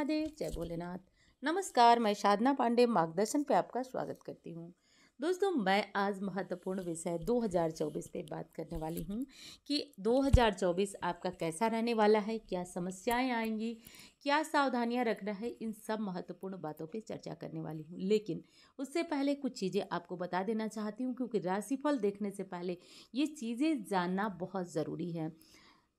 महादेव, जय भोलेनाथ। नमस्कार, मैं साधना पांडे मार्गदर्शन पे आपका स्वागत करती हूँ। दोस्तों, मैं आज महत्वपूर्ण विषय 2024 पे बात करने वाली हूँ कि 2024 आपका कैसा रहने वाला है, क्या समस्याएँ आएँगी, क्या सावधानियाँ रखना है, इन सब महत्वपूर्ण बातों पे चर्चा करने वाली हूँ। लेकिन उससे पहले कुछ चीज़ें आपको बता देना चाहती हूँ, क्योंकि राशिफल देखने से पहले ये चीज़ें जानना बहुत ज़रूरी है।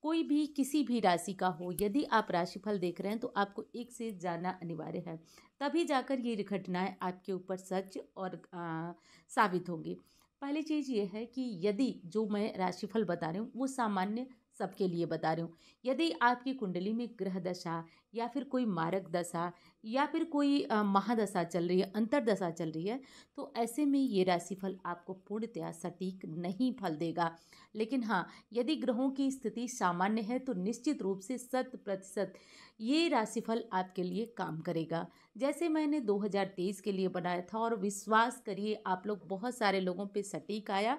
कोई भी किसी भी राशि का हो यदि आप राशिफल देख रहे हैं तो आपको एक से जाना अनिवार्य है। तभी जाकर ये घटनाएँ आपके ऊपर सच और आ, साबित होंगी। पहली चीज़ ये है कि यदि जो मैं राशिफल बता रही हूँ वो सामान्य सबके लिए बता रही हूँ। यदि आपकी कुंडली में ग्रह दशा या फिर कोई मारक दशा या फिर कोई महादशा चल रही है, अंतरदशा चल रही है तो ऐसे में ये राशिफल आपको पूर्णतया सटीक नहीं फल देगा। लेकिन हाँ यदि ग्रहों की स्थिति सामान्य है तो निश्चित रूप से शत प्रतिशत ये राशिफल आपके लिए काम करेगा। जैसे मैंने 2023 के लिए बनाया था और विश्वास करिए, आप लोग बहुत सारे लोगों पे सटीक आया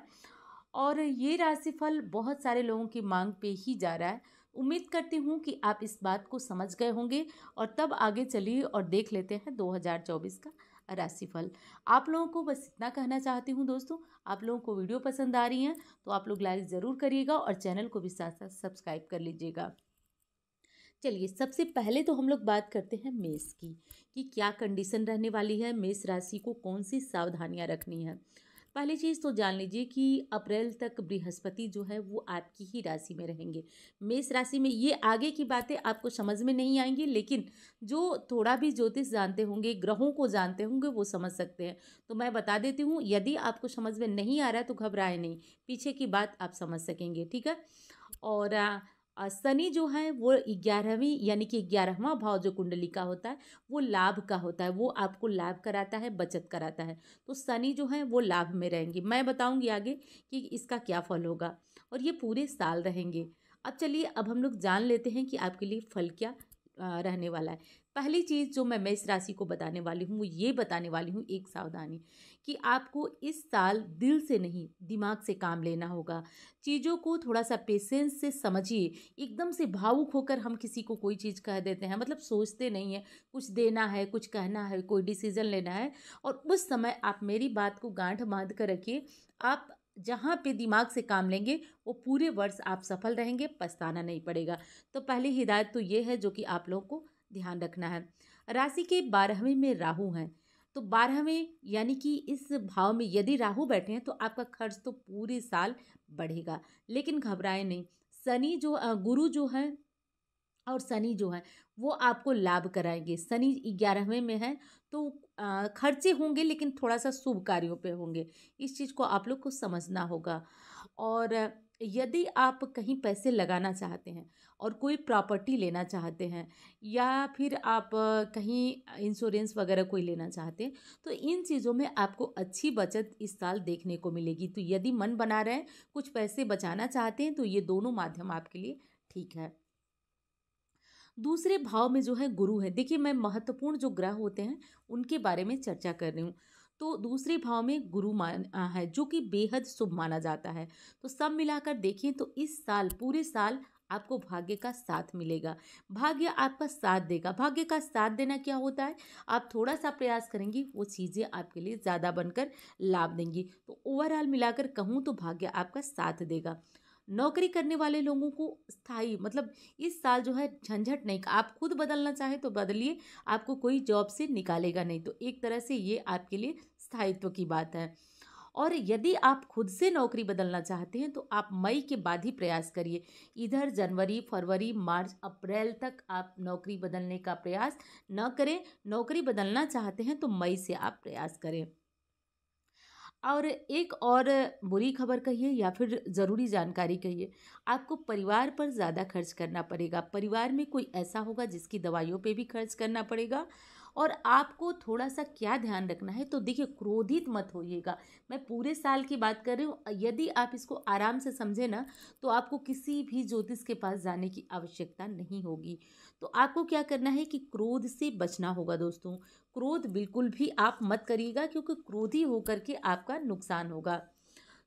और ये राशिफल बहुत सारे लोगों की मांग पे ही जा रहा है। उम्मीद करती हूँ कि आप इस बात को समझ गए होंगे और तब आगे चलिए और देख लेते हैं 2024 का राशिफल। आप लोगों को बस इतना कहना चाहती हूँ दोस्तों, आप लोगों को वीडियो पसंद आ रही हैं तो आप लोग लाइक ज़रूर करिएगा और चैनल को भी साथ साथ सब्सक्राइब कर लीजिएगा। चलिए, सबसे पहले तो हम लोग बात करते हैं मेष की, कि क्या कंडीशन रहने वाली है, मेष राशि को कौन सी सावधानियाँ रखनी है? पहली चीज़ तो जान लीजिए कि अप्रैल तक बृहस्पति जो है वो आपकी ही राशि में रहेंगे। मेष राशि में ये आगे की बातें आपको समझ में नहीं आएँगी, लेकिन जो थोड़ा भी ज्योतिष जानते होंगे, ग्रहों को जानते होंगे, वो समझ सकते हैं। तो मैं बता देती हूँ, यदि आपको समझ में नहीं आ रहा है तो घबराए नहीं, पीछे की बात आप समझ सकेंगे, ठीक है? और शनि जो है, वो ग्यारहवीं, यानी कि ग्यारहवा भाव जो कुंडली का होता है, वो लाभ का होता है, वो आपको लाभ कराता है, बचत कराता है। तो शनि जो है, वो लाभ में रहेंगे। मैं बताऊँगी आगे कि इसका क्या फल होगा। और ये पूरे साल रहेंगे। अब चलिए, अब हम लोग जान लेते हैं कि आपके लिए फल क्या रहने वाला है। पहली चीज़ जो मैं मेष राशि को बताने वाली हूँ, वो ये बताने वाली हूँ, एक सावधानी कि आपको इस साल दिल से नहीं, दिमाग से काम लेना होगा। चीज़ों को थोड़ा सा पेशेंस से समझिए। एकदम से भावुक होकर हम किसी को कोई चीज़ कह देते हैं मतलब सोचते नहीं हैं, कुछ देना है, कुछ कहना है, कोई डिसीज़न लेना है और उस समय आप मेरी बात को गांठ बाँध कर रखिए। आप जहाँ पे दिमाग से काम लेंगे, वो पूरे वर्ष आप सफल रहेंगे, पछताना नहीं पड़ेगा। तो पहली हिदायत तो ये है जो कि आप लोगों को ध्यान रखना है। राशि के बारहवें में राहु हैं तो बारहवें यानी कि इस भाव में यदि राहु बैठे हैं तो आपका खर्च तो पूरे साल बढ़ेगा, लेकिन घबराए नहीं। शनि जो गुरु जो है और शनि जो है, वो आपको लाभ कराएँगे। शनि ग्यारहवें में है तो खर्चे होंगे, लेकिन थोड़ा सा शुभ कार्यों पे होंगे। इस चीज़ को आप लोग को समझना होगा। और यदि आप कहीं पैसे लगाना चाहते हैं और कोई प्रॉपर्टी लेना चाहते हैं या फिर आप कहीं इंश्योरेंस वगैरह कोई लेना चाहते हैं तो इन चीज़ों में आपको अच्छी बचत इस साल देखने को मिलेगी। तो यदि मन बना रहे कुछ पैसे बचाना चाहते हैं तो ये दोनों माध्यम आपके लिए ठीक है। दूसरे भाव में जो है गुरु है। देखिए, मैं महत्वपूर्ण जो ग्रह होते हैं, उनके बारे में चर्चा कर रही हूँ। तो दूसरे भाव में गुरु मान है, जो कि बेहद शुभ माना जाता है। तो सब मिलाकर देखें तो इस साल, पूरे साल आपको भाग्य का साथ मिलेगा। भाग्य आपका साथ देगा। भाग्य का साथ देना क्या होता है? आप थोड़ा सा प्रयास करेंगी, वो चीज़ें आपके लिए ज़्यादा बनकर लाभ देंगी। तो ओवरऑल मिलाकर कहूँ तो भाग्य आपका साथ देगा। नौकरी करने वाले लोगों को स्थायी मतलब इस साल जो है झंझट नहीं, आप खुद बदलना चाहें तो बदलिए, आपको कोई जॉब से निकालेगा नहीं। तो एक तरह से ये आपके लिए स्थायित्व की बात है। और यदि आप खुद से नौकरी बदलना चाहते हैं तो आप मई के बाद ही प्रयास करिए। इधर जनवरी, फरवरी, मार्च, अप्रैल तक आप नौकरी बदलने का प्रयास न करें। नौकरी बदलना चाहते हैं तो मई से आप प्रयास करें। और एक और बुरी खबर कहिए या फिर ज़रूरी जानकारी कहिए, आपको परिवार पर ज़्यादा खर्च करना पड़ेगा। परिवार में कोई ऐसा होगा जिसकी दवाइयों पे भी खर्च करना पड़ेगा? और आपको थोड़ा सा क्या ध्यान रखना है तो देखिए क्रोधित मत होइएगा। मैं पूरे साल की बात कर रही हूँ, यदि आप इसको आराम से समझे ना तो आपको किसी भी ज्योतिष के पास जाने की आवश्यकता नहीं होगी। तो आपको क्या करना है कि क्रोध से बचना होगा दोस्तों। क्रोध बिल्कुल भी आप मत करिएगा, क्योंकि क्रोधी होकर के आपका नुकसान होगा।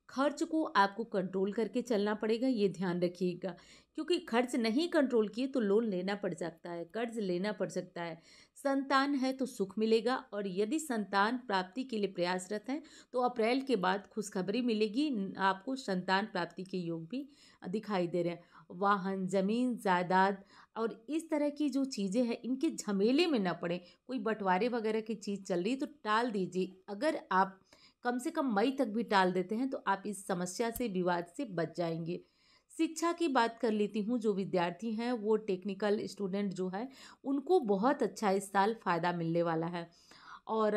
खर्च को आपको कंट्रोल करके चलना पड़ेगा, ये ध्यान रखिएगा। क्योंकि खर्च नहीं कंट्रोल किए तो लोन लेना पड़ सकता है, कर्ज लेना पड़ सकता है। संतान है तो सुख मिलेगा और यदि संतान प्राप्ति के लिए प्रयासरत हैं तो अप्रैल के बाद खुशखबरी मिलेगी। आपको संतान प्राप्ति के योग भी दिखाई दे रहे हैं। वाहन, ज़मीन, जायदाद और इस तरह की जो चीज़ें हैं, इनके झमेले में ना पड़े। कोई बंटवारे वगैरह की चीज़ चल रही तो टाल दीजिए। अगर आप कम से कम मई तक भी टाल देते हैं तो आप इस समस्या से, विवाद से बच जाएँगे। शिक्षा की बात कर लेती हूँ, जो विद्यार्थी हैं, वो टेक्निकल स्टूडेंट जो है, उनको बहुत अच्छा इस साल फ़ायदा मिलने वाला है। और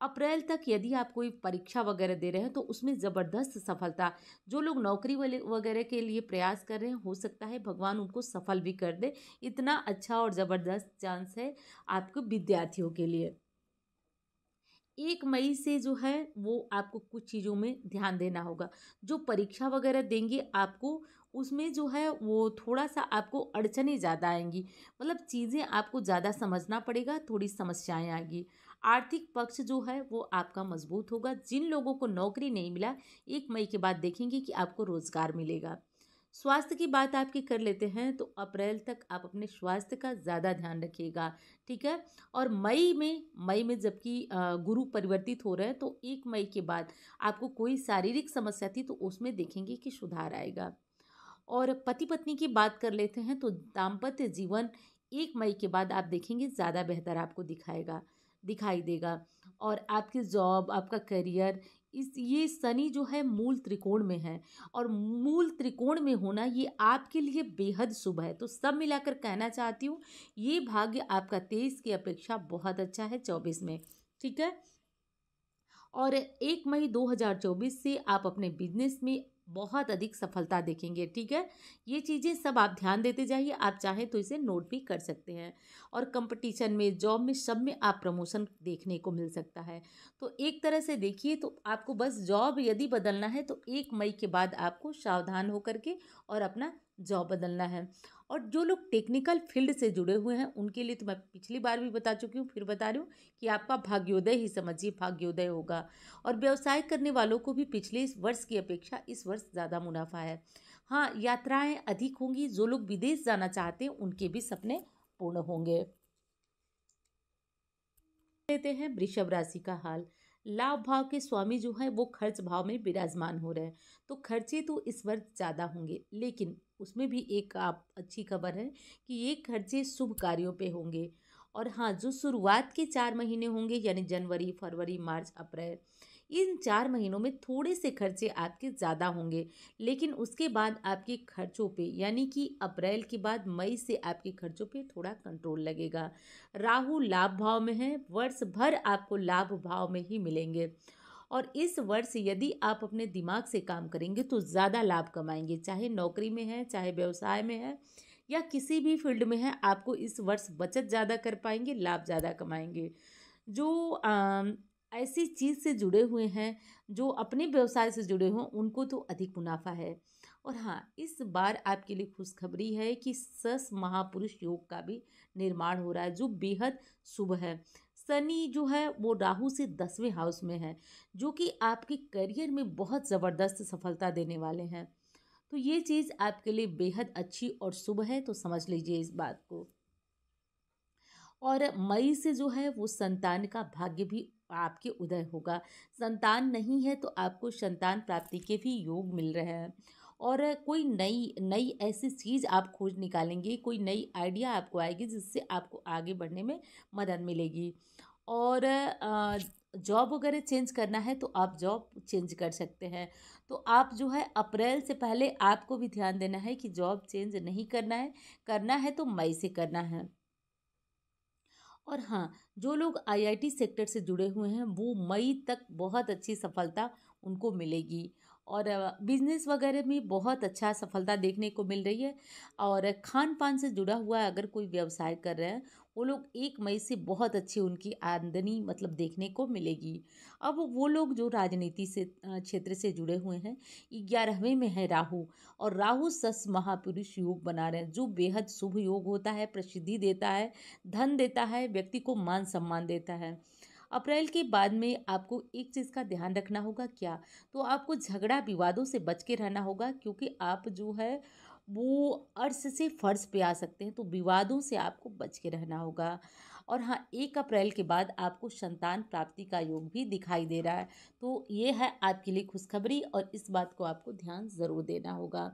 अप्रैल तक यदि आप कोई परीक्षा वगैरह दे रहे हैं तो उसमें ज़बरदस्त सफलता, जो लोग नौकरी वाले, वगैरह के लिए प्रयास कर रहे हैं, हो सकता है भगवान उनको सफल भी कर दे। इतना अच्छा और ज़बरदस्त चांस है आपके विद्यार्थियों के लिए। एक मई से जो है, वो आपको कुछ चीज़ों में ध्यान देना होगा। जो परीक्षा वगैरह देंगे, आपको उसमें जो है वो थोड़ा सा आपको अड़चने ज़्यादा आएँगी। मतलब चीज़ें आपको ज़्यादा समझना पड़ेगा, थोड़ी समस्याएँ आएँगी। आर्थिक पक्ष जो है वो आपका मज़बूत होगा। जिन लोगों को नौकरी नहीं मिला, एक मई के बाद देखेंगे कि आपको रोज़गार मिलेगा। स्वास्थ्य की बात आपकी कर लेते हैं तो अप्रैल तक आप अपने स्वास्थ्य का ज़्यादा ध्यान रखिएगा, ठीक है? और मई में मई में जबकि गुरु परिवर्तित हो रहे हैं तो एक मई के बाद आपको कोई शारीरिक समस्या थी तो उसमें देखेंगे कि सुधार आएगा। और पति पत्नी की बात कर लेते हैं तो दाम्पत्य जीवन एक मई के बाद आप देखेंगे ज़्यादा बेहतर आपको दिखाएगा, दिखाई देगा। और आपकी जॉब, आपका करियर, इस, ये शनि जो है मूल त्रिकोण में है और मूल त्रिकोण में होना ये आपके लिए बेहद शुभ है। तो सब मिलाकर कहना चाहती हूँ, ये भाग्य आपका तेईस की अपेक्षा बहुत अच्छा है चौबीस में, ठीक है? और एक मई 2024 से आप अपने बिज़नेस में बहुत अधिक सफलता देखेंगे, ठीक है? ये चीज़ें सब आप ध्यान देते जाइए, आप चाहें तो इसे नोट भी कर सकते हैं। और कंपटीशन में, जॉब में, सब में आप प्रमोशन देखने को मिल सकता है। तो एक तरह से देखिए तो आपको बस जॉब यदि बदलना है तो एक मई के बाद आपको सावधान होकर के और अपना जॉब बदलना है। और जो लोग टेक्निकल फ़ील्ड से जुड़े हुए हैं, उनके लिए तो मैं पिछली बार भी बता चुकी हूँ, फिर बता रही हूँ कि आपका भाग्योदय ही समझिए, भाग्योदय होगा। और व्यवसाय करने वालों को भी पिछले इस वर्ष की अपेक्षा इस वर्ष ज़्यादा मुनाफा है। हाँ यात्राएँ अधिक होंगी, जो लोग विदेश जाना चाहते हैं, उनके भी सपने पूर्ण होंगे। लेते हैं वृषभ राशि का हाल। लाभ भाव के स्वामी जो है, वो खर्च भाव में विराजमान हो रहे हैं। तो खर्चे तो इस वर्ष ज़्यादा होंगे, लेकिन उसमें भी एक आप, अच्छी खबर है कि ये खर्चे शुभ कार्यों पे होंगे। और हाँ जो शुरुआत के चार महीने होंगे, यानी जनवरी, फरवरी, मार्च, अप्रैल, इन चार महीनों में थोड़े से खर्चे आपके ज़्यादा होंगे। लेकिन उसके बाद आपके खर्चों पे, यानी कि अप्रैल के बाद मई से आपके खर्चों पे थोड़ा कंट्रोल लगेगा। राहु लाभ भाव में है, वर्ष भर आपको लाभ भाव में ही मिलेंगे। और इस वर्ष यदि आप अपने दिमाग से काम करेंगे तो ज़्यादा लाभ कमाएँगे। चाहे नौकरी में है चाहे व्यवसाय में है या किसी भी फ़ील्ड में है आपको इस वर्ष बचत ज़्यादा कर पाएँगे लाभ ज़्यादा कमाएँगे। जो आ, ऐसी चीज़ से जुड़े हुए हैं जो अपने व्यवसाय से जुड़े हों उनको तो अधिक मुनाफा है। और हाँ इस बार आपके लिए खुशखबरी है कि सस महापुरुष योग का भी निर्माण हो रहा है जो बेहद शुभ है। शनि जो है, वो राहु से दसवें हाउस में है, जो कि आपके करियर में बहुत ज़बरदस्त सफलता देने वाले हैं। तो ये चीज़ आपके लिए बेहद अच्छी और शुभ है तो समझ लीजिए इस बात को। और मई से जो है, वो संतान का भाग्य भी आपके उदय होगा। संतान नहीं है तो आपको संतान प्राप्ति के भी योग मिल रहे हैं। और कोई नई नई ऐसी चीज़ आप खोज निकालेंगे, कोई नई आइडिया आपको आएगी, जिससे आपको आगे बढ़ने में मदद मिलेगी। और जॉब वगैरह चेंज करना है तो आप जॉब चेंज कर सकते हैं। तो आप जो है, अप्रैल से पहले आपको भी ध्यान देना है कि जॉब चेंज नहीं करना है करना है तो मई से करना है। और हाँ जो लोग आईआईटी सेक्टर से जुड़े हुए हैं, वो मई तक बहुत अच्छी सफलता उनको मिलेगी। और बिज़नेस वगैरह में बहुत अच्छा सफलता देखने को मिल रही है। और खान पान से जुड़ा हुआ अगर कोई व्यवसाय कर रहे हैं, वो लोग एक मई से बहुत अच्छी उनकी आमदनी मतलब देखने को मिलेगी। अब वो लोग जो राजनीति से क्षेत्र से जुड़े हुए हैं ग्यारहवें में है राहु। और राहु सस महापुरुष योग बना रहे हैं, जो बेहद शुभ योग होता है, प्रसिद्धि देता है, धन देता है, व्यक्ति को मान सम्मान देता है। अप्रैल के बाद में आपको एक चीज़ का ध्यान रखना होगा क्या? तो आपको झगड़ा विवादों से बच के रहना होगा, क्योंकि आप जो है, वो अर्श से फर्श पे आ सकते हैं तो विवादों से आपको बच के रहना होगा। और हाँ एक अप्रैल के बाद आपको संतान प्राप्ति का योग भी दिखाई दे रहा है तो ये है आपके लिए खुशखबरी और इस बात को आपको ध्यान ज़रूर देना होगा।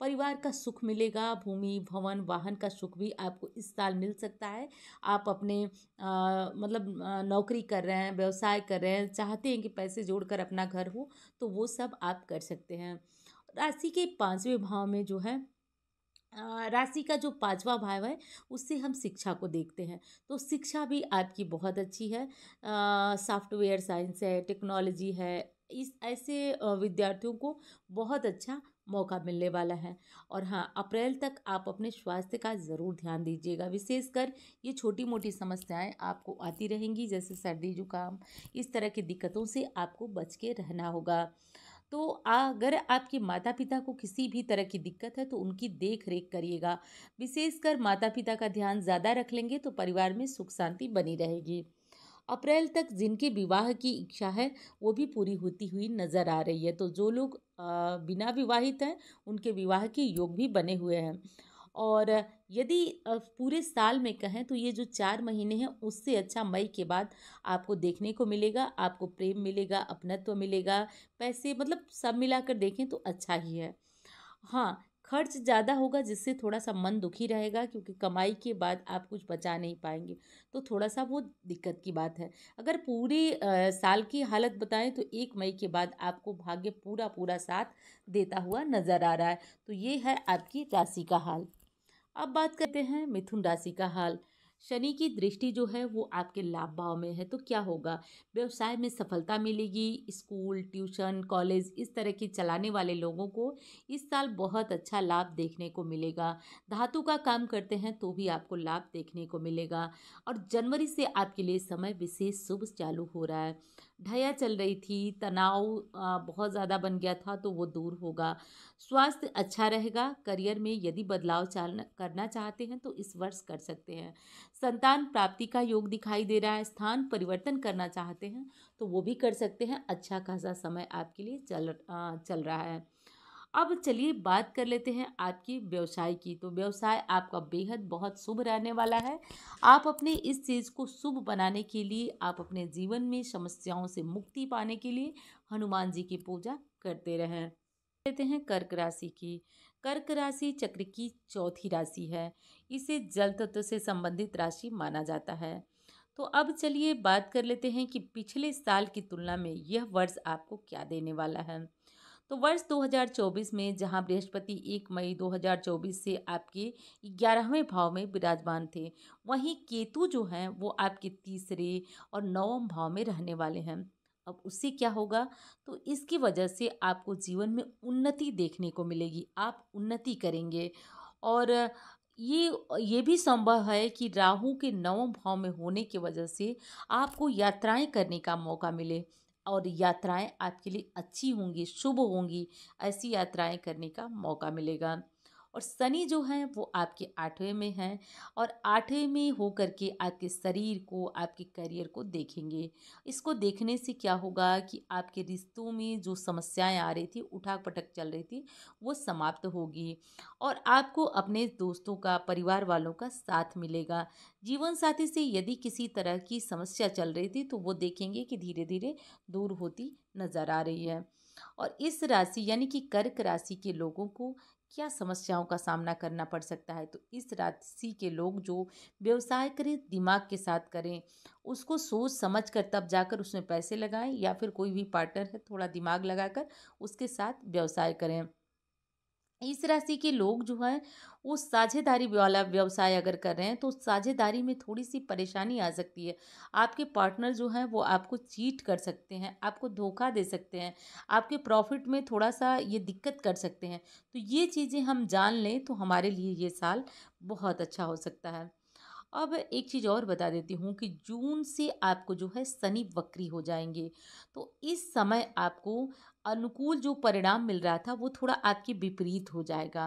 परिवार का सुख मिलेगा भूमि भवन वाहन का सुख भी आपको इस साल मिल सकता है। आप अपने आ, मतलब नौकरी कर रहे हैं व्यवसाय कर रहे हैं चाहते हैं कि पैसे जोड़कर अपना घर हो तो वो सब आप कर सकते हैं। राशि के पाँचवें भाव में जो है राशि का जो पांचवा भाव है उससे हम शिक्षा को देखते हैं। तो शिक्षा भी आपकी बहुत अच्छी है। सॉफ्टवेयर साइंस है टेक्नोलॉजी है इस ऐसे विद्यार्थियों को बहुत अच्छा मौका मिलने वाला है। और हाँ अप्रैल तक आप अपने स्वास्थ्य का ज़रूर ध्यान दीजिएगा। विशेषकर ये छोटी मोटी समस्याएँ आपको आती रहेंगी, जैसे सर्दी, जुकाम, इस तरह की दिक्कतों से आपको बच के रहना होगा। तो अगर आपके माता पिता को किसी भी तरह की दिक्कत है तो उनकी देख रेख करिएगा। विशेषकर माता पिता का ध्यान ज़्यादा रख लेंगे तो परिवार में सुख शांति बनी रहेगी। अप्रैल तक जिनके विवाह की इच्छा है, वो भी पूरी होती हुई नज़र आ रही है। तो जो लोग बिना विवाहित हैं, उनके विवाह के योग भी बने हुए हैं। और यदि पूरे साल में कहें तो ये जो चार महीने हैं, उससे अच्छा मई के बाद आपको देखने को मिलेगा, आपको प्रेम मिलेगा, अपनत्व मिलेगा, पैसे मतलब सब मिलाकर देखें तो अच्छा ही है। हाँ खर्च ज़्यादा होगा, जिससे थोड़ा सा मन दुखी रहेगा, क्योंकि कमाई के बाद आप कुछ बचा नहीं पाएँगे। तो थोड़ा सा वो दिक्कत की बात है। अगर पूरे साल की हालत बताएँ तो एक मई के बाद आपको भाग्य पूरा पूरा साथ देता हुआ नज़र आ रहा है। तो ये है आपकी राशि का हाल। अब बात करते हैं मिथुन राशि का हाल। शनि की दृष्टि जो है वो आपके लाभ भाव में है तो क्या होगा? व्यवसाय में सफलता मिलेगी, स्कूल, ट्यूशन, कॉलेज इस तरह के चलाने वाले लोगों को इस साल बहुत अच्छा लाभ देखने को मिलेगा। धातु का काम करते हैं तो भी आपको लाभ देखने को मिलेगा। और जनवरी से आपके लिए समय विशेष शुभ चालू हो रहा है। ढया चल रही थी, तनाव बहुत ज़्यादा बन गया था तो वो दूर होगा। स्वास्थ्य अच्छा रहेगा, करियर में यदि बदलाव चाल करना चाहते हैं तो इस वर्ष कर सकते हैं। संतान प्राप्ति का योग दिखाई दे रहा है, स्थान परिवर्तन करना चाहते हैं तो वो भी कर सकते हैं। अच्छा खासा समय आपके लिए चल चल रहा है। अब चलिए बात कर लेते हैं आपकी व्यवसाय की। तो व्यवसाय आपका बेहद बहुत शुभ रहने वाला है। आप अपने इस चीज़ को शुभ बनाने के लिए, आप अपने जीवन में समस्याओं से मुक्ति पाने के लिए हनुमान जी की पूजा करते रहें। लेते हैं कर्क राशि की। कर्क राशि चक्र की चौथी राशि है। इसे जल तत्व से संबंधित राशि माना जाता है। तो अब चलिए बात कर लेते हैं कि पिछले साल की तुलना में यह वर्ष आपको क्या देने वाला है। तो वर्ष 2024 में जहाँ बृहस्पति 1 मई 2024 से आपके ग्यारहवें भाव में विराजमान थे, वहीं केतु जो हैं वो आपके तीसरे और नवम भाव में रहने वाले हैं। अब उससे क्या होगा? तो इसकी वजह से आपको जीवन में उन्नति देखने को मिलेगी, आप उन्नति करेंगे। और ये ये भी संभव है कि राहु के नवम भाव में होने की वजह से आपको यात्राएँ करने का मौका मिले। और यात्राएँ आपके लिए अच्छी होंगी शुभ होंगी ऐसी यात्राएँ करने का मौका मिलेगा। और शनि जो है, वो आपके आठवें में हैं और आठवें में हो कर के आपके शरीर को, आपके करियर को देखेंगे। इसको देखने से क्या होगा कि आपके रिश्तों में जो समस्याएँ आ रही थी उठाक पटक चल रही थी, वो समाप्त होगी और आपको अपने दोस्तों का, परिवार वालों का साथ मिलेगा। जीवन साथी से यदि किसी तरह की समस्या चल रही थी तो वो देखेंगे कि धीरे धीरे दूर होती नज़र आ रही है। और इस राशि, यानी कि कर्क राशि के लोगों को क्या समस्याओं का सामना करना पड़ सकता है? तो इस राशि के लोग जो व्यवसाय करें, दिमाग के साथ करें, उसको सोच समझ कर तब जाकर उसमें पैसे लगाएँ या फिर कोई भी पार्टनर है, थोड़ा दिमाग लगाकर उसके साथ व्यवसाय करें। इस राशि के लोग जो है, वो साझेदारी वाला व्यवसाय अगर कर रहे हैं तो साझेदारी में थोड़ी सी परेशानी आ सकती है। आपके पार्टनर जो हैं, वो आपको चीट कर सकते हैं, आपको धोखा दे सकते हैं, आपके प्रॉफिट में थोड़ा सा ये दिक्कत कर सकते हैं। तो ये चीज़ें हम जान लें तो हमारे लिए ये साल बहुत अच्छा हो सकता है। अब एक चीज़ और बता देती हूँ कि जून से आपको जो है शनि वक्री हो जाएँगे। तो इस समय आपको अनुकूल जो परिणाम मिल रहा था वो थोड़ा आपके विपरीत हो जाएगा।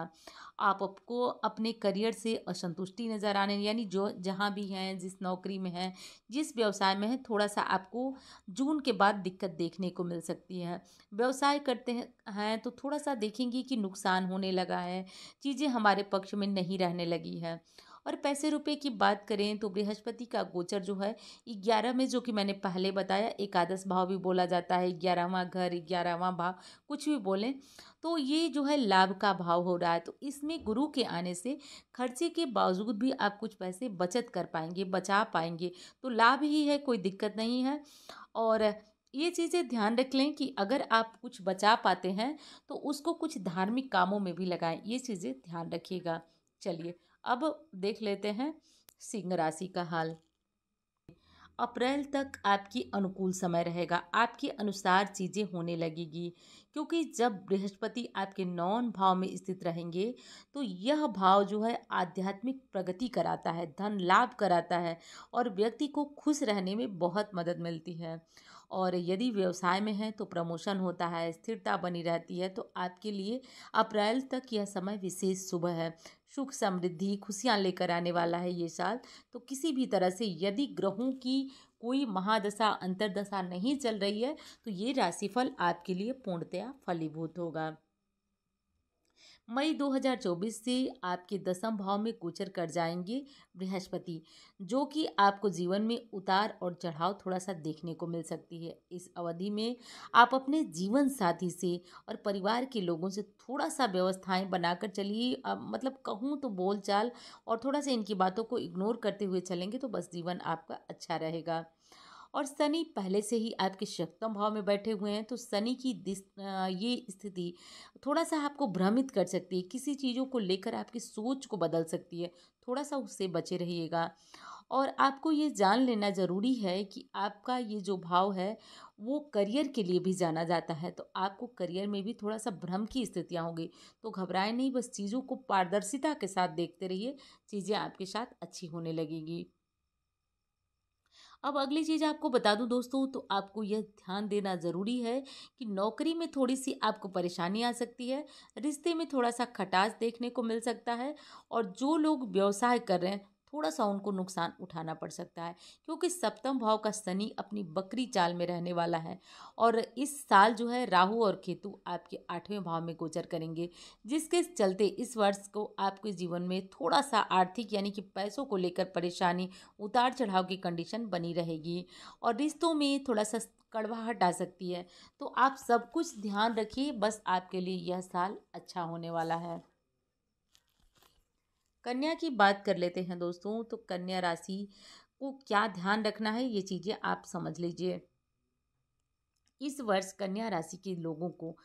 आप आपको अपने करियर से असंतुष्टि नज़र आने, यानी जो जहाँ भी हैं, जिस नौकरी में हैं, जिस व्यवसाय में है थोड़ा सा आपको जून के बाद दिक्कत देखने को मिल सकती है। व्यवसाय करते हैं तो थोड़ा सा देखेंगे कि नुकसान होने लगा है, चीज़ें हमारे पक्ष में नहीं रहने लगी है। और पैसे रुपए की बात करें तो बृहस्पति का गोचर जो है, ग्यारह में जो कि मैंने पहले बताया, एकादश भाव भी बोला जाता है, ग्यारहवां घर, ग्यारहवा भाव, कुछ भी बोलें तो ये जो है लाभ का भाव हो रहा है। तो इसमें गुरु के आने से खर्चे के बावजूद भी आप कुछ पैसे बचत कर पाएँगे, बचा पाएँगे तो लाभ ही है, कोई दिक्कत नहीं है। और ये चीज़ें ध्यान रख लें कि अगर आप कुछ बचा पाते हैं तो उसको कुछ धार्मिक कामों में भी लगाएँ, ये चीज़ें ध्यान रखिएगा। चलिए अब देख लेते हैं सिंह राशि का हाल। अप्रैल तक आपकी अनुकूल समय रहेगा, आपके अनुसार चीज़ें होने लगेगी, क्योंकि जब बृहस्पति आपके नौन भाव में स्थित रहेंगे तो यह भाव जो है आध्यात्मिक प्रगति कराता है, धन लाभ कराता है और व्यक्ति को खुश रहने में बहुत मदद मिलती है। और यदि व्यवसाय में है तो प्रमोशन होता है, स्थिरता बनी रहती है तो आपके लिए अप्रैल तक यह समय विशेष शुभ है। सुख, समृद्धि, खुशियाँ लेकर आने वाला है ये साल। तो किसी भी तरह से यदि ग्रहों की कोई महादशा, अंतरदशा नहीं चल रही है तो ये राशिफल आपके लिए पूर्णतया फलीभूत होगा। मई 2024 से आपके दसम भाव में गोचर कर जाएँगे बृहस्पति, जो कि आपको जीवन में उतार और चढ़ाव थोड़ा सा देखने को मिल सकती है। इस अवधि में आप अपने जीवन साथी से और परिवार के लोगों से थोड़ा सा व्यवस्थाएँ बनाकर चलिए। मतलब कहूँ तो बोल चाल और थोड़ा सा इनकी बातों को इग्नोर करते हुए चलेंगे तो बस जीवन आपका अच्छा रहेगा। और शनि पहले से ही आपके सप्तम भाव में बैठे हुए हैं तो शनि की ये स्थिति थोड़ा सा आपको भ्रमित कर सकती है, किसी चीज़ों को लेकर आपकी सोच को बदल सकती है थोड़ा सा उससे बचे रहिएगा। और आपको ये जान लेना ज़रूरी है कि आपका ये जो भाव है, वो करियर के लिए भी जाना जाता है तो आपको करियर में भी थोड़ा सा भ्रम की स्थितियाँ होंगी तो घबराए नहीं, बस चीज़ों को पारदर्शिता के साथ देखते रहिए, चीज़ें आपके साथ अच्छी होने लगेगी। अब अगली चीज़ आपको बता दूँ दोस्तों तो आपको यह ध्यान देना ज़रूरी है कि नौकरी में थोड़ी सी आपको परेशानी आ सकती है, रिश्ते में थोड़ा सा खटास देखने को मिल सकता है और जो लोग व्यवसाय कर रहे हैं थोड़ा सा उनको नुकसान उठाना पड़ सकता है, क्योंकि सप्तम भाव का शनि अपनी बकरी चाल में रहने वाला है। और इस साल जो है राहु और केतु आपके आठवें भाव में गोचर करेंगे, जिसके चलते इस वर्ष को आपके जीवन में थोड़ा सा आर्थिक यानी कि पैसों को लेकर परेशानी उतार चढ़ाव की कंडीशन बनी रहेगी। और रिश्तों में थोड़ा सा कड़वाहट आ सकती है। तो आप सब कुछ ध्यान रखिए, बस आपके लिए यह साल अच्छा होने वाला है। कन्या की बात कर लेते हैं दोस्तों तो कन्या राशि को क्या ध्यान रखना है, ये चीज़ें आप समझ लीजिए। इस वर्ष कन्या राशि के लोगों को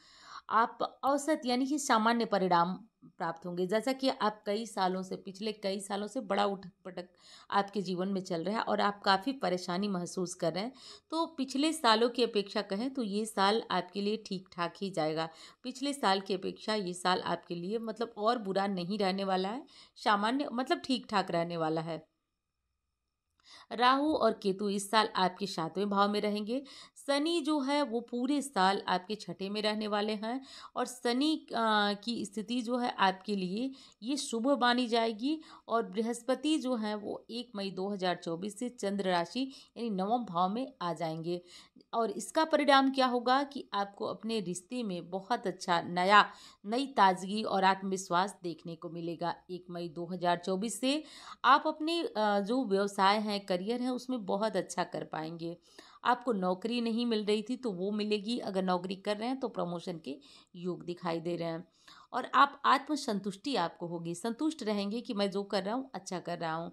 आप औसत यानी कि सामान्य परिणाम प्राप्त होंगे। जैसा कि आप कई सालों से, पिछले कई सालों से बड़ा उठक पटक आपके जीवन में चल रहा है और आप काफ़ी परेशानी महसूस कर रहे हैं। तो पिछले सालों की अपेक्षा कहें तो ये साल आपके लिए ठीक ठाक ही जाएगा। पिछले साल की अपेक्षा ये साल आपके लिए मतलब और बुरा नहीं रहने वाला है। सामान्य मतलब ठीक ठाक रहने वाला है। राहु और केतु इस साल आपके सातवें भाव में रहेंगे। शनि जो है, वो पूरे साल आपके छठे में रहने वाले हैं और शनि की स्थिति जो है आपके लिए ये शुभ मानी जाएगी और बृहस्पति जो है, वो एक मई 2024 से चंद्र राशि यानी नवम भाव में आ जाएँगे। और इसका परिणाम क्या होगा कि आपको अपने रिश्ते में बहुत अच्छा नया, नई ताजगी और आत्मविश्वास देखने को मिलेगा एक मई 2024 से। आप अपने जो व्यवसाय हैं, करियर हैं, उसमें बहुत अच्छा कर पाएँगे। आपको नौकरी नहीं मिल रही थी तो वो मिलेगी, अगर नौकरी कर रहे हैं तो प्रमोशन के योग दिखाई दे रहे हैं। और आप आत्मसंतुष्टि आपको होगी, संतुष्ट रहेंगे कि मैं जो कर रहा हूँ अच्छा कर रहा हूँ।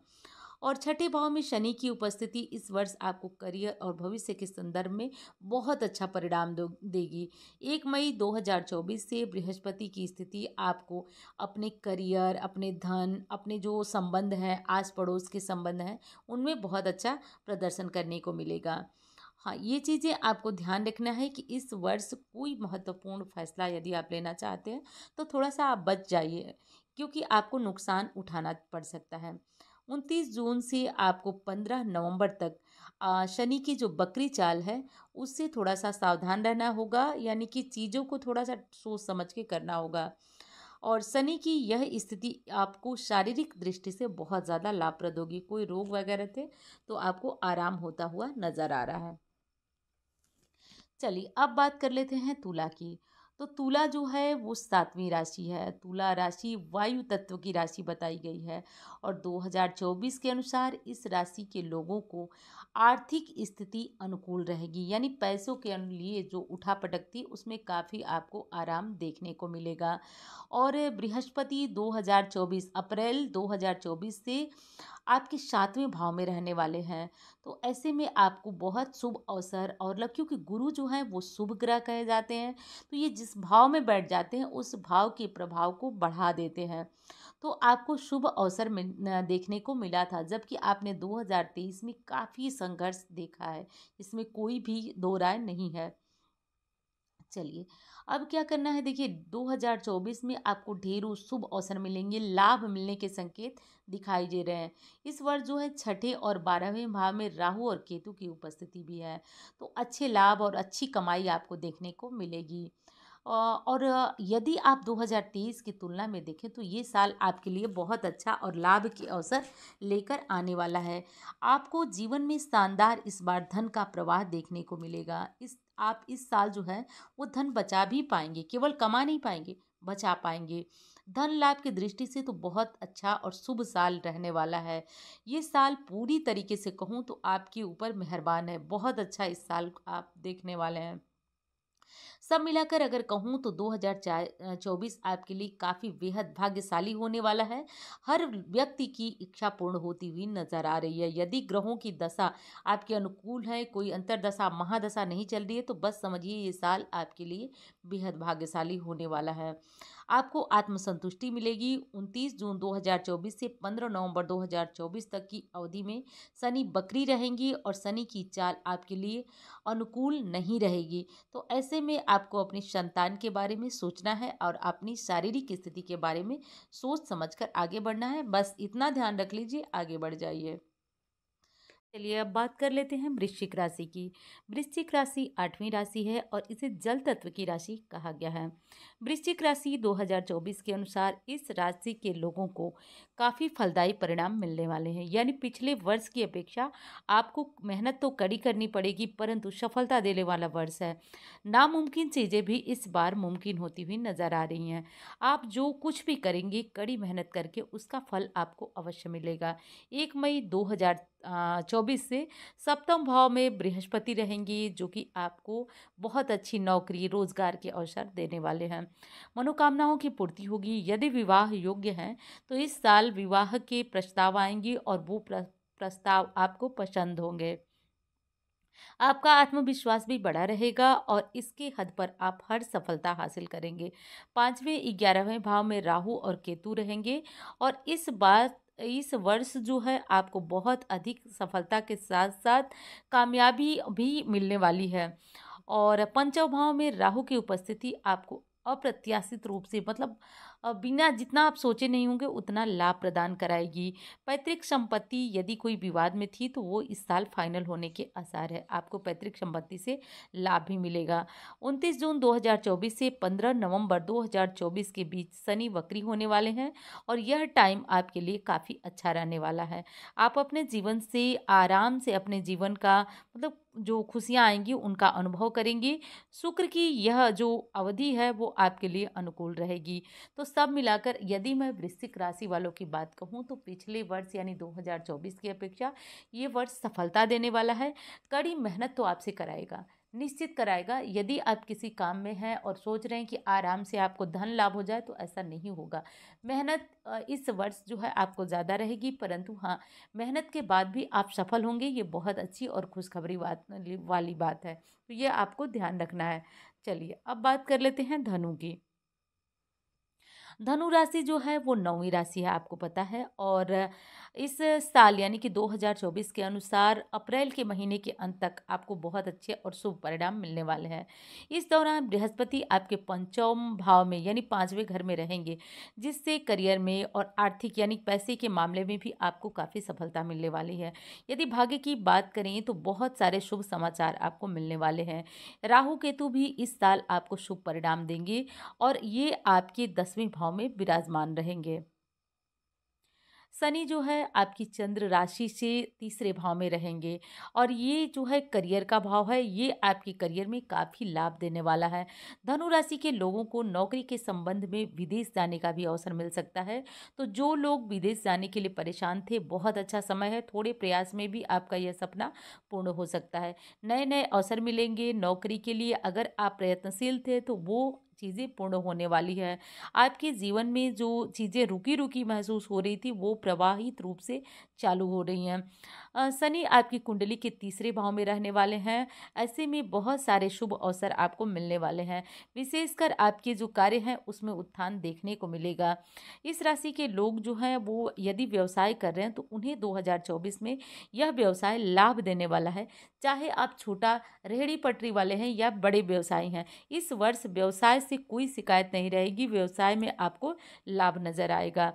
और छठे भाव में शनि की उपस्थिति इस वर्ष आपको करियर और भविष्य के संदर्भ में बहुत अच्छा परिणाम देगी। एक मई 2024 से बृहस्पति की स्थिति आपको अपने करियर, अपने धन, अपने जो संबंध हैं आस पड़ोस के संबंध हैं, उनमें बहुत अच्छा प्रदर्शन करने को मिलेगा। हाँ ये चीज़ें आपको ध्यान रखना है कि इस वर्ष कोई महत्वपूर्ण फैसला यदि आप लेना चाहते हैं तो थोड़ा सा आप बच जाइए, क्योंकि आपको नुकसान उठाना पड़ सकता है। उनतीस जून से आपको पंद्रह नवंबर तक शनि की जो बकरी चाल है, उससे थोड़ा सा सावधान रहना होगा, यानी कि चीज़ों को थोड़ा सा सोच समझ के करना होगा। और शनि की यह स्थिति आपको शारीरिक दृष्टि से बहुत ज़्यादा लाभप्रद होगी। कोई रोग वगैरह थे तो आपको आराम होता हुआ नज़र आ रहा है। चलिए अब बात कर लेते हैं तुला की। तो तुला जो है, वो सातवीं राशि है। तुला राशि वायु तत्व की राशि बताई गई है और 2024 के अनुसार इस राशि के लोगों को आर्थिक स्थिति अनुकूल रहेगी। यानी पैसों के लिए जो उठा पटक थी, उसमें काफ़ी आपको आराम देखने को मिलेगा। और बृहस्पति 2024 अप्रैल 2024 से आपके सातवें भाव में रहने वाले हैं। तो ऐसे में आपको बहुत शुभ अवसर और लग, क्योंकि गुरु जो हैं वो शुभ ग्रह कहे जाते हैं। तो ये जिस भाव में बैठ जाते हैं, उस भाव के प्रभाव को बढ़ा देते हैं। तो आपको शुभ अवसर देखने को मिला था, जबकि आपने 2023 में काफ़ी संघर्ष देखा है इसमें कोई भी दो राय नहीं है। चलिए, अब क्या करना है? देखिए 2024 में आपको ढेरों शुभ अवसर मिलेंगे, लाभ मिलने के संकेत दिखाई दे रहे हैं। इस वर्ष जो है छठे और बारहवें भाव में राहु और केतु की उपस्थिति भी है। तो अच्छे लाभ और अच्छी कमाई आपको देखने को मिलेगी। और यदि आप 2023 की तुलना में देखें तो ये साल आपके लिए बहुत अच्छा और लाभ के अवसर लेकर आने वाला है। आपको जीवन में शानदार इस बार धन का प्रवाह देखने को मिलेगा। इस, आप इस साल जो है वो धन बचा भी पाएँगे, केवल कमा नहीं पाएँगे, बचा पाएँगे। धन लाभ की दृष्टि से तो बहुत अच्छा और शुभ साल रहने वाला है। ये साल पूरी तरीके से कहूँ तो आपके ऊपर मेहरबान है। बहुत अच्छा इस साल आप देखने वाले हैं। सब मिलाकर अगर कहूँ तो 2024 आपके लिए काफ़ी बेहद भाग्यशाली होने वाला है। हर व्यक्ति की इच्छा पूर्ण होती हुई नज़र आ रही है। यदि ग्रहों की दशा आपके अनुकूल है, कोई अंतरदशा, महादशा नहीं चल रही है तो बस समझिए ये साल आपके लिए बेहद भाग्यशाली होने वाला है। आपको आत्मसंतुष्टि मिलेगी। 29 जून 2024 से 15 नवंबर 2024 तक की अवधि में शनि बकरी रहेंगी और शनि की चाल आपके लिए अनुकूल नहीं रहेगी। तो ऐसे में आपको अपनी संतान के बारे में सोचना है और अपनी शारीरिक स्थिति के बारे में सोच समझकर आगे बढ़ना है। बस इतना ध्यान रख लीजिए, आगे बढ़ जाइए। चलिए अब बात कर लेते हैं वृश्चिक राशि की। वृश्चिक राशि आठवीं राशि है और इसे जल तत्व की राशि कहा गया है। वृश्चिक राशि 2024 के अनुसार इस राशि के लोगों को काफ़ी फलदायी परिणाम मिलने वाले हैं। यानी पिछले वर्ष की अपेक्षा आपको मेहनत तो कड़ी करनी पड़ेगी, परंतु सफलता देने वाला वर्ष है। नामुमकिन चीज़ें भी इस बार मुमकिन होती हुई नज़र आ रही हैं। आप जो कुछ भी करेंगे, कड़ी मेहनत करके उसका फल आपको अवश्य मिलेगा। एक मई दो हज़ार चौबीस से सप्तम भाव में बृहस्पति रहेंगी, जो कि आपको बहुत अच्छी नौकरी, रोज़गार के अवसर देने वाले हैं। मनोकामनाओं की पूर्ति होगी। यदि विवाह योग्य हैं तो इस साल विवाह के प्रस्ताव आएँगे और वो प्रस्ताव आपको पसंद होंगे। आपका आत्मविश्वास भी बढ़ा रहेगा और इसके हद पर आप हर सफलता हासिल करेंगे। पाँचवें, ग्यारहवें भाव में राहु और केतु रहेंगे और इस बात इस वर्ष जो है आपको बहुत अधिक सफलता के साथ साथ कामयाबी भी मिलने वाली है। और पंचम भाव में राहु की उपस्थिति आपको अप्रत्याशित रूप से मतलब बिना जितना आप सोचे नहीं होंगे, उतना लाभ प्रदान कराएगी। पैतृक संपत्ति यदि कोई विवाद में थी तो वो इस साल फाइनल होने के आसार है। आपको पैतृक संपत्ति से लाभ भी मिलेगा। 29 जून 2024 से 15 नवंबर 2024 के बीच शनि वक्री होने वाले हैं और यह टाइम आपके लिए काफ़ी अच्छा रहने वाला है। आप अपने जीवन से, आराम से अपने जीवन का मतलब जो खुशियाँ आएँगी, उनका अनुभव करेंगे। शुक्र की यह जो अवधि है, वो आपके लिए अनुकूल रहेगी। तो सब मिलाकर यदि मैं वृश्चिक राशि वालों की बात कहूँ तो पिछले वर्ष यानी 2024 की अपेक्षा ये वर्ष सफलता देने वाला है। कड़ी मेहनत तो आपसे कराएगा, निश्चित कराएगा। यदि आप किसी काम में हैं और सोच रहे हैं कि आराम से आपको धन लाभ हो जाए तो ऐसा नहीं होगा। मेहनत इस वर्ष जो है आपको ज़्यादा रहेगी, परंतु हाँ मेहनत के बाद भी आप सफल होंगे, ये बहुत अच्छी और खुशखबरी बात, वाली बात है। तो ये आपको ध्यान रखना है। चलिए, अब बात कर लेते हैं धनु की। धनु राशि जो है वो नौवीं राशि है आपको पता है। और इस साल, यानी कि 2024 के अनुसार, अप्रैल के महीने के अंत तक आपको बहुत अच्छे और शुभ परिणाम मिलने वाले हैं। इस दौरान बृहस्पति आपके पंचम भाव में, यानी पाँचवें घर में रहेंगे, जिससे करियर में और आर्थिक, यानी पैसे के मामले में भी आपको काफ़ी सफलता मिलने वाली है। यदि भाग्य की बात करें तो बहुत सारे शुभ समाचार आपको मिलने वाले हैं। राहु केतु भी इस साल आपको शुभ परिणाम देंगे और ये आपके दसवें भाव में विराजमान रहेंगे। शनि जो है आपकी चंद्र राशि से तीसरे भाव में रहेंगे और ये जो है करियर का भाव है, ये आपके करियर में काफ़ी लाभ देने वाला है। धनु राशि के लोगों को नौकरी के संबंध में विदेश जाने का भी अवसर मिल सकता है। तो जो लोग विदेश जाने के लिए परेशान थे, बहुत अच्छा समय है, थोड़े प्रयास में भी आपका यह सपना पूर्ण हो सकता है। नए नए अवसर मिलेंगे, नौकरी के लिए अगर आप प्रयत्नशील थे तो वो चीज़ें पूर्ण होने वाली है। आपके जीवन में जो चीज़ें रुकी रुकी महसूस हो रही थी, वो प्रवाहित रूप से चालू हो रही हैं। शनि आपकी कुंडली के तीसरे भाव में रहने वाले हैं। ऐसे में बहुत सारे शुभ अवसर आपको मिलने वाले हैं। विशेषकर आपके जो कार्य हैं, उसमें उत्थान देखने को मिलेगा। इस राशि के लोग जो हैं, वो यदि व्यवसाय कर रहे हैं तो उन्हें 2024 में यह व्यवसाय लाभ देने वाला है। चाहे आप छोटा, रेहड़ी पटरी वाले हैं या बड़े व्यवसायी हैं, इस वर्ष व्यवसाय से कोई शिकायत नहीं रहेगी, व्यवसाय में आपको लाभ नज़र आएगा।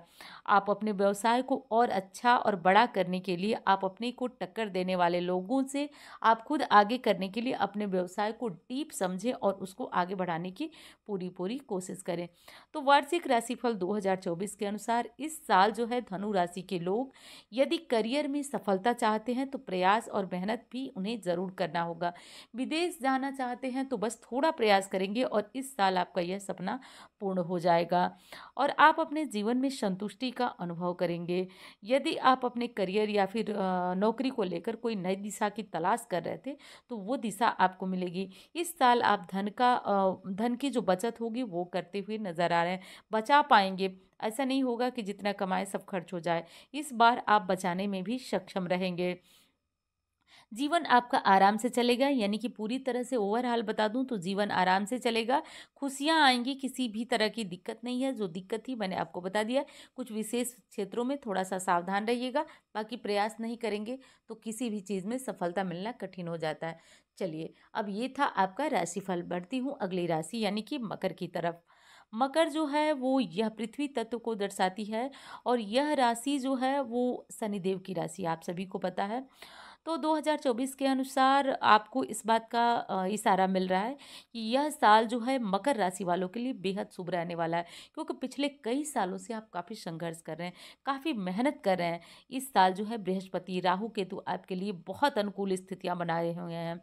आप अपने व्यवसाय को और अच्छा और बड़ा करने के लिए, आप अपने को टक्कर देने वाले लोगों से आप खुद आगे करने के लिए अपने व्यवसाय को डीप समझें और उसको आगे बढ़ाने की पूरी पूरी कोशिश करें। तो वार्षिक राशिफल 2024 के अनुसार इस साल जो है धनु राशि के लोग यदि करियर में सफलता चाहते हैं तो प्रयास और मेहनत भी उन्हें ज़रूर करना होगा। विदेश जाना चाहते हैं तो बस थोड़ा प्रयास करेंगे और इस साल आपका यह सपना पूर्ण हो जाएगा। और आप अपने जीवन में संतुष्टि का अनुभव करेंगे। यदि आप अपने करियर या फिर नौकरी को लेकर कोई नई दिशा की तलाश कर रहे थे तो वो दिशा आपको मिलेगी। इस साल आप धन का धन की जो बचत होगी, वो करते हुए नज़र आ रहे हैं। बचा पाएँगे। ऐसा नहीं होगा कि जितना कमाए सब खर्च हो जाए। इस बार आप बचाने में भी सक्षम रहेंगे। जीवन आपका आराम से चलेगा, यानी कि पूरी तरह से ओवरऑल बता दूँ तो जीवन आराम से चलेगा। खुशियाँ आएँगी, किसी भी तरह की दिक्कत नहीं है, जो दिक्कत थी मैंने आपको बता दिया। कुछ विशेष क्षेत्रों में थोड़ा सा सावधान रहिएगा, बाकी प्रयास नहीं करेंगे तो किसी भी चीज़ में सफलता मिलना कठिन हो जाता है। चलिए, अब ये था आपका राशिफल, बढ़ती हूँ अगली राशि, यानी कि मकर की तरफ़। मकर जो है, वो यह पृथ्वी तत्व को दर्शाती है और यह राशि जो है, वो शनिदेव की राशि, आप सभी को पता है। तो 2024 के अनुसार आपको इस बात का इशारा मिल रहा है कि यह साल जो है मकर राशि वालों के लिए बेहद शुभ रहने वाला है, क्योंकि पिछले कई सालों से आप काफ़ी संघर्ष कर रहे हैं, काफ़ी मेहनत कर रहे हैं। इस साल जो है बृहस्पति राहु केतु आपके लिए बहुत अनुकूल स्थितियाँ बनाए हुए हैं।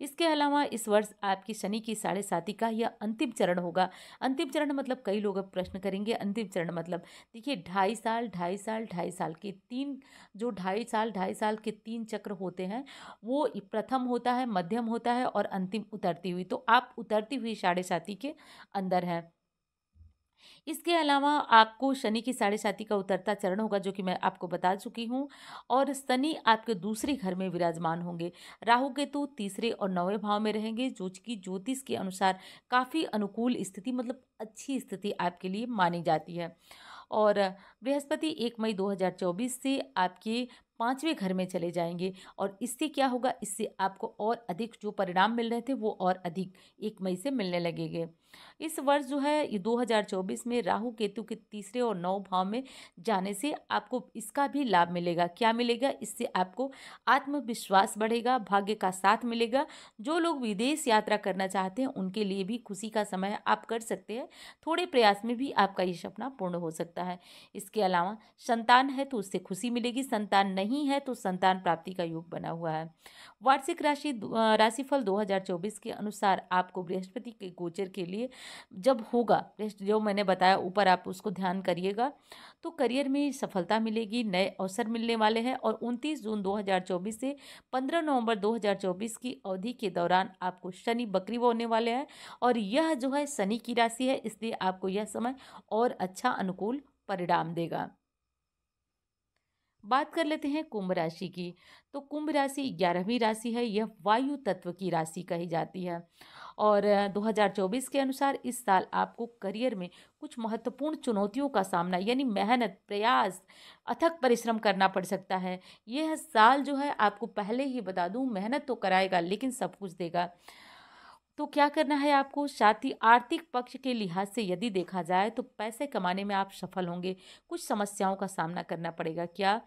इसके अलावा इस वर्ष आपकी शनि की साढ़े साथी का यह अंतिम चरण होगा। अंतिम चरण मतलब कई लोग अब प्रश्न करेंगे, अंतिम चरण मतलब देखिए, ढाई साल ढाई साल ढाई साल के तीन, जो ढाई साल ढाई साल के तीन चक्र होते हैं, वो प्रथम होता है, मध्यम होता है और अंतिम उतरती हुई। तो आप उतरती हुई साढ़े साथी के अंदर हैं। इसके अलावा आपको शनि की साढ़े साथी का उतरता चरण होगा, जो कि मैं आपको बता चुकी हूँ। और शनि आपके दूसरे घर में विराजमान होंगे। राहु केतु तीसरे और नौवें भाव में रहेंगे, जो कि ज्योतिष के अनुसार काफ़ी अनुकूल स्थिति मतलब अच्छी स्थिति आपके लिए मानी जाती है। और बृहस्पति एक मई 2024 से आपके पाँचवें घर में चले जाएँगे और इससे क्या होगा? इससे आपको और अधिक जो परिणाम मिल रहे थे वो और अधिक एक मई से मिलने लगेंगे। इस वर्ष जो है, ये 2024 में राहु केतु के तीसरे और नौ भाव में जाने से आपको इसका भी लाभ मिलेगा। क्या मिलेगा? इससे आपको आत्मविश्वास बढ़ेगा, भाग्य का साथ मिलेगा। जो लोग विदेश यात्रा करना चाहते हैं, उनके लिए भी खुशी का समय आप कर सकते हैं। थोड़े प्रयास में भी आपका ये सपना पूर्ण हो सकता है। इसके अलावा, संतान है तो उससे खुशी मिलेगी, संतान नहीं है तो संतान प्राप्ति का योग बना हुआ है। वार्षिक राशि राशिफल 2024 के अनुसार आपको बृहस्पति के गोचर के लिए जब होगा जो मैंने बताया, ऊपर आप उसको ध्यान करिएगा तो करियर में सफलता मिलेगी, नए अवसर मिलने वाले हैं और 29 जून 2024 से 15 नवंबर 2024 की अवधि के दौरान आपको शनि बकरी होने वाले हैं और यह जो है शनि की राशि है, इसलिए आपको यह समय और अच्छा अनुकूल परिणाम देगा। बात कर लेते हैं कुंभ राशि की तो कुंभ राशि ग्यारहवीं राशि है, यह वायु तत्व की राशि कही जाती है। और 2024 के अनुसार इस साल आपको करियर में कुछ महत्वपूर्ण चुनौतियों का सामना, यानी मेहनत, प्रयास, अथक परिश्रम करना पड़ सकता है। यह साल जो है, आपको पहले ही बता दूँ, मेहनत तो कराएगा, लेकिन सब कुछ देगा। तो क्या करना है आपको? साथ ही आर्थिक पक्ष के लिहाज से यदि देखा जाए तो पैसे कमाने में आप सफल होंगे। कुछ समस्याओं का सामना करना पड़ेगा क्या?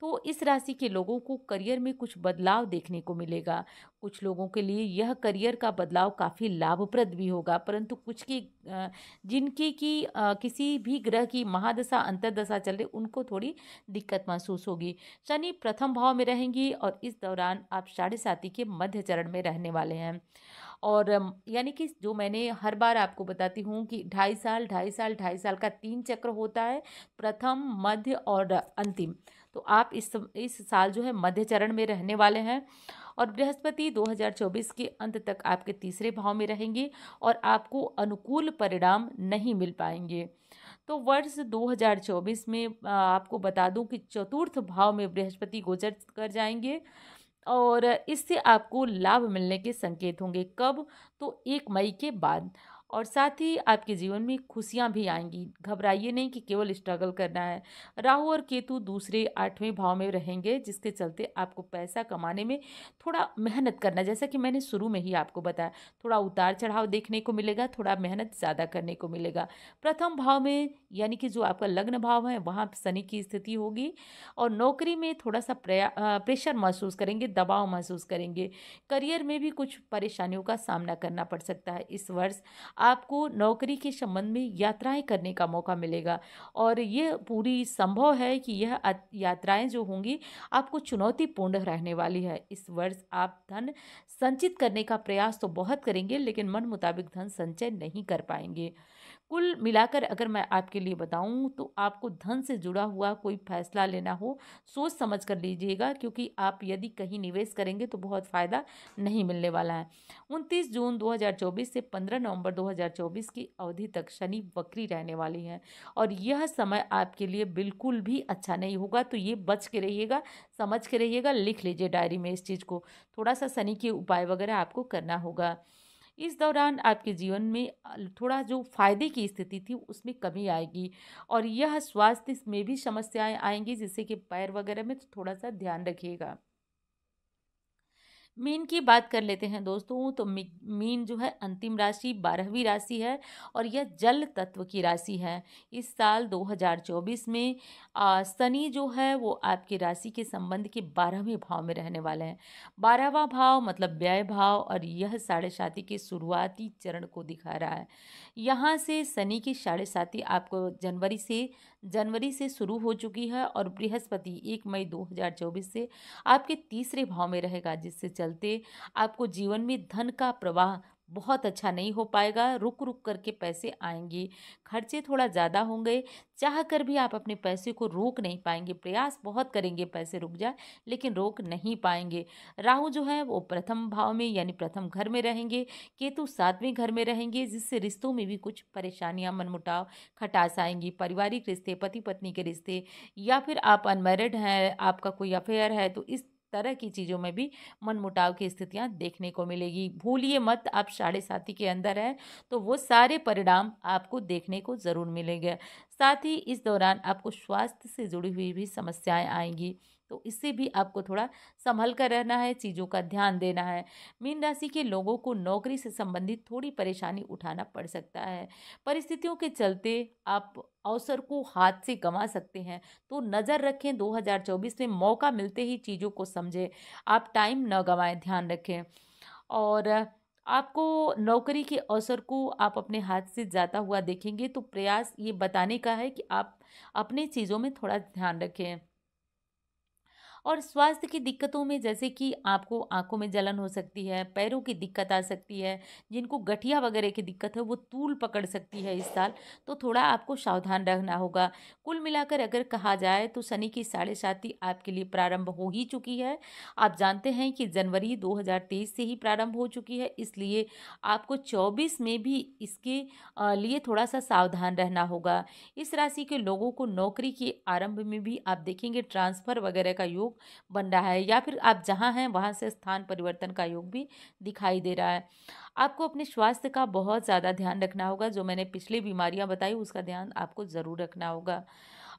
तो इस राशि के लोगों को करियर में कुछ बदलाव देखने को मिलेगा। कुछ लोगों के लिए यह करियर का बदलाव काफ़ी लाभप्रद भी होगा। परंतु कुछ की जिनकी की किसी भी ग्रह की महादशा, अंतरदशा चल रही, उनको थोड़ी दिक्कत महसूस होगी। शनि प्रथम भाव में रहेंगी और इस दौरान आप साढ़े साथी के मध्य चरण में रहने वाले हैं। और यानी कि जो मैंने हर बार आपको बताती हूँ कि ढाई साल ढाई साल ढाई साल का तीन चक्र होता है, प्रथम, मध्य और अंतिम। तो आप इस इस साल जो है मध्य चरण में रहने वाले हैं और बृहस्पति 2024 के अंत तक आपके तीसरे भाव में रहेंगे और आपको अनुकूल परिणाम नहीं मिल पाएँगे। तो वर्ष 2024 में आपको बता दूँ कि चतुर्थ भाव में बृहस्पति गोचर कर जाएँगे और इससे आपको लाभ मिलने के संकेत होंगे कब? तो एक मई के बाद। और साथ ही आपके जीवन में खुशियाँ भी आएँगी। घबराइए नहीं कि केवल स्ट्रगल करना है। राहु और केतु दूसरे आठवें भाव में रहेंगे, जिसके चलते आपको पैसा कमाने में थोड़ा मेहनत करना जैसा कि मैंने शुरू में ही आपको बताया, थोड़ा उतार चढ़ाव देखने को मिलेगा, थोड़ा मेहनत ज़्यादा करने को मिलेगा। प्रथम भाव में यानी कि जो आपका लग्न भाव है, वहाँ शनि की स्थिति होगी और नौकरी में थोड़ा सा प्रेशर महसूस करेंगे, दबाव महसूस करेंगे। करियर में भी कुछ परेशानियों का सामना करना पड़ सकता है। इस वर्ष आपको नौकरी के संबंध में यात्राएँ करने का मौका मिलेगा। और यह पूरी संभव है कि यह यात्राएँ जो होंगी, आपको चुनौतीपूर्ण रहने वाली है। इस वर्ष आप धन संचित करने का प्रयास तो बहुत करेंगे, लेकिन मन मुताबिक धन संचय नहीं कर पाएँगे। कुल मिलाकर अगर मैं आपके लिए बताऊँ तो आपको धन से जुड़ा हुआ कोई फैसला लेना हो, सोच समझ कर लीजिएगा, क्योंकि आप यदि कहीं निवेश करेंगे तो बहुत फ़ायदा नहीं मिलने वाला है। उनतीस जून 2024 से 15 नवंबर 2024 की अवधि तक शनि वक्री रहने वाली है, और यह समय आपके लिए बिल्कुल भी अच्छा नहीं होगा तो ये बच के रहिएगा, समझ के रहिएगा, लिख लीजिए डायरी में इस चीज़ को। थोड़ा सा शनि के उपाय वगैरह आपको करना होगा। इस दौरान आपके जीवन में थोड़ा जो फ़ायदे की स्थिति थी, उसमें कमी आएगी और यह स्वास्थ्य में भी समस्याएँ आएँगी, जिससे कि पैर वगैरह में थोड़ा सा ध्यान रखिएगा। मीन की बात कर लेते हैं दोस्तों तो मीन जो है अंतिम राशि बारहवीं राशि है और यह जल तत्व की राशि है। इस साल 2024 में शनि जो है वो आपकी राशि के संबंध के बारहवें भाव में रहने वाले हैं। बारहवा भाव मतलब व्यय भाव और यह साढ़े साथी के शुरुआती चरण को दिखा रहा है। यहाँ से शनि की साढ़े साथी आपको जनवरी से जनवरी से शुरू हो चुकी है और बृहस्पति एक मई 2024 से आपके तीसरे भाव में रहेगा, जिससे चलते आपको जीवन में धन का प्रवाह बहुत अच्छा नहीं हो पाएगा। रुक रुक करके पैसे आएँगे, खर्चे थोड़ा ज़्यादा होंगे चाह कर भी आप अपने पैसे को रोक नहीं पाएँगे। प्रयास बहुत करेंगे, पैसे रुक जाए, लेकिन रोक नहीं पाएँगे। राहु जो है, वो प्रथम भाव में, यानी प्रथम घर में रहेंगे। केतु सातवें घर में रहेंगे, जिससे रिश्तों में भी कुछ परेशानियाँ, मनमुटाव, खटास आएँगी। पारिवारिक रिश्ते पति पत्नी के रिश्ते, या फिर आप अनमेरिड हैं, आपका कोई अफेयर है तो इस तरह की चीज़ों में भी मनमुटाव की स्थितियाँ देखने को मिलेगी। भूलिए मत, आप साढ़े साथी के अंदर है तो वो सारे परिणाम आपको देखने को ज़रूर मिलेंगे। साथ ही इस दौरान आपको स्वास्थ्य से जुड़ी हुई भी समस्याएँ आएँगी। तो इससे भी आपको थोड़ा संभल कर रहना है, चीज़ों का ध्यान देना है। मीन राशि के लोगों को नौकरी से संबंधित थोड़ी परेशानी उठाना पड़ सकता है। परिस्थितियों के चलते आप अवसर को हाथ से गंवा सकते हैं। तो नज़र रखें 2024 में मौका मिलते ही चीज़ों को समझें। आप टाइम न गंवाएँ, ध्यान रखें। और आपको नौकरी के अवसर को आप अपने हाथ से जाता हुआ देखेंगे तो प्रयास ये बताने का है कि आप अपनी चीज़ों में थोड़ा ध्यान रखें। और स्वास्थ्य की दिक्कतों में जैसे कि आपको आँखों में जलन हो सकती है, पैरों की दिक्कत आ सकती है, जिनको गठिया वगैरह की दिक्कत है, वो तूल पकड़ सकती है इस साल तो थोड़ा आपको सावधान रहना होगा। कुल मिलाकर अगर कहा जाए तो शनि की साढ़े साथी आपके लिए प्रारंभ हो ही चुकी है। आप जानते हैं कि जनवरी दो हज़ार तेईस से ही प्रारंभ हो चुकी है, इसलिए आपको चौबीस में भी इसके लिए थोड़ा सा सावधान रहना होगा। इस राशि के लोगों को नौकरी के आरंभ में भी आप देखेंगे ट्रांसफ़र वगैरह का योग योग बन रहा है या फिर आप जहाँ हैं, वहाँ से स्थान परिवर्तन का योग भी दिखाई दे रहा है। आपको अपने स्वास्थ्य का बहुत ज़्यादा ध्यान रखना होगा। जो मैंने पिछली बीमारियाँ बताई, उसका ध्यान आपको ज़रूर रखना होगा।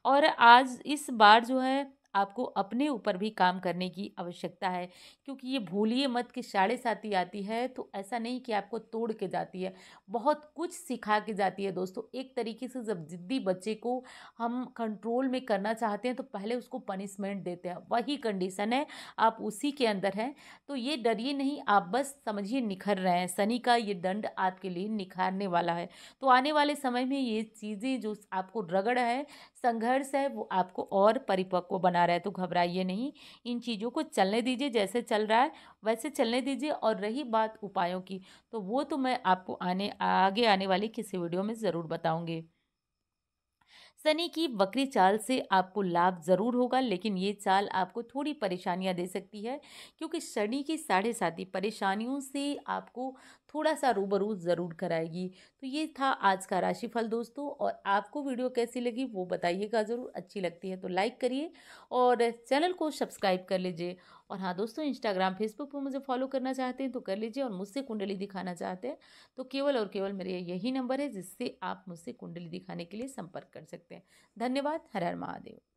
और आज इस बार जो है आपको अपने ऊपर भी काम करने की आवश्यकता है। क्योंकि ये भूलिए मत कि साढ़े साथी आती है तो ऐसा नहीं कि आपको तोड़ के जाती है। बहुत कुछ सिखा के जाती है दोस्तों। एक तरीके से जब ज़िद्दी बच्चे को हम कंट्रोल में करना चाहते हैं तो पहले उसको पनिशमेंट देते हैं। वही कंडीशन है, आप उसी के अंदर हैं। तो ये डरिए नहीं, आप बस समझिए निखर रहे हैं। शनि का ये दंड आपके लिए निखारने वाला है। तो आने वाले समय में ये चीज़ें जो आपको रगड़ है संघर्ष है, वो आपको और परिपक्व बना रहा है तो घबराइए नहीं। इन चीज़ों को चलने दीजिए, जैसे चल रहा है, वैसे चलने दीजिए और रही बात उपायों की। तो वो तो मैं आपको आने, आगे आने वाली किसी वीडियो में ज़रूर बताऊँगी। शनि की वक्री चाल से आपको लाभ ज़रूर होगा, लेकिन ये चाल आपको थोड़ी परेशानियाँ दे सकती है, क्योंकि शनि की साढ़े साथी परेशानियों से आपको थोड़ा सा रूबरू ज़रूर कराएगी। तो ये था आज का राशिफल दोस्तों, और आपको वीडियो कैसी लगी वो बताइएगा ज़रूर, अच्छी लगती है तो लाइक करिए, और चैनल को सब्सक्राइब कर लीजिए और हाँ दोस्तों इंस्टाग्राम फेसबुक पर मुझे फॉलो करना चाहते हैं तो कर लीजिए और मुझसे कुंडली दिखाना चाहते हैं तो केवल और केवल मेरे यही नंबर है जिससे आप मुझसे कुंडली दिखाने के लिए संपर्क कर सकते हैं। धन्यवाद, हर हर महादेव।